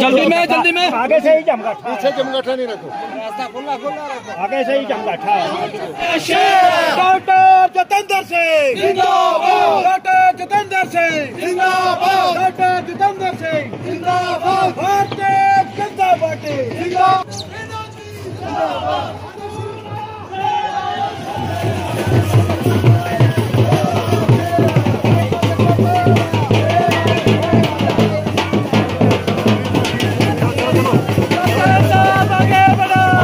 جلدی میں جلدی میں۔ آگے سے ہی جمگٹھا پیچھے جمگٹھا نہیں رکھو۔ آگے سے ہی جمگٹھا doctor Jitendra Singh. Doctor Jitendra Singh. Doctor Jitendra Singh.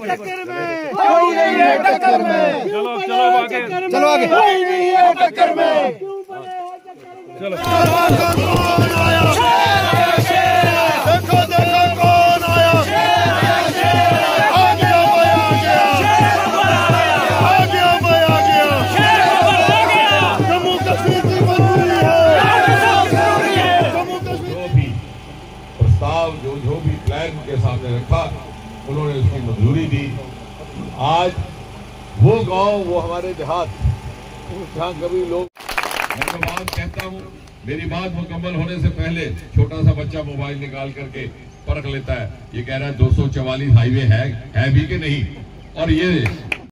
ٹکر میں کوئی نہیں ہے ٹکر میں چلو چلو آگے۔ چلو آگے کوئی نہیں ہے ٹکر میں دیکھو دیکھو کون آیا کشمیر جو بھی جو جو بھی پلان کے سامنے رکھا۔ انہوں نے اس کی منظوری دی۔ آج وہ گاؤں، وہ ہمارے دیہات، جہاں کبھی لوگ میں تو بات کہتا ہوں، میری بات مکمل ہونے سے پہلے چھوٹا سا بچہ موبائل نکال کر کے پرکھ لیتا ہے۔ یہ کہہ رہا ہے، دو سو چوالیس ہائی وے ہے ہے بھی کہ نہیں؟ اور یہ